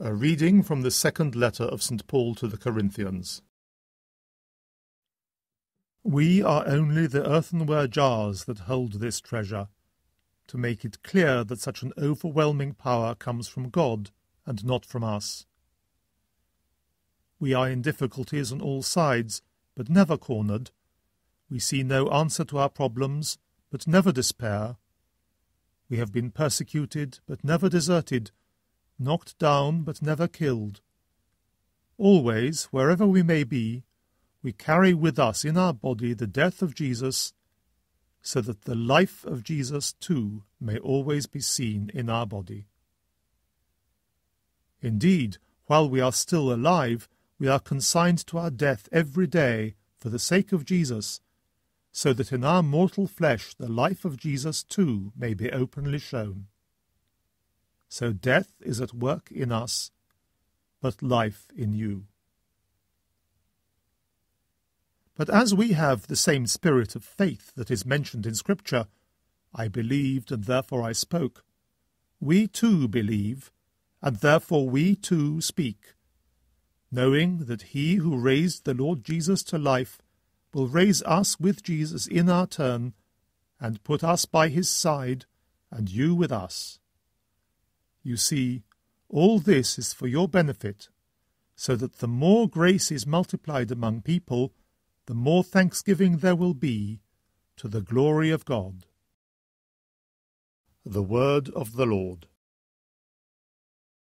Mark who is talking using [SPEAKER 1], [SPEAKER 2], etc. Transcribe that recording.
[SPEAKER 1] A reading from the second letter of St. Paul to the Corinthians. We are only the earthenware jars that hold this treasure, to make it clear that such an overwhelming power comes from God and not from us. We are in difficulties on all sides, but never cornered. We see no answer to our problems, but never despair. We have been persecuted, but never deserted, knocked down, but never killed. Always, wherever we may be, we carry with us in our body the death of Jesus, so that the life of Jesus too may always be seen in our body. Indeed, while we are still alive, we are consigned to our death every day for the sake of Jesus, so that in our mortal flesh the life of Jesus too may be openly shown. So death is at work in us, but life in you. But as we have the same spirit of faith that is mentioned in Scripture, I believed and therefore I spoke, we too believe, and therefore we too speak, knowing that he who raised the Lord Jesus to life will raise us with Jesus in our turn, and put us by his side, and you with us. You see, all this is for your benefit, so that the more grace is multiplied among people, the more thanksgiving there will be to the glory of God. The Word of the Lord.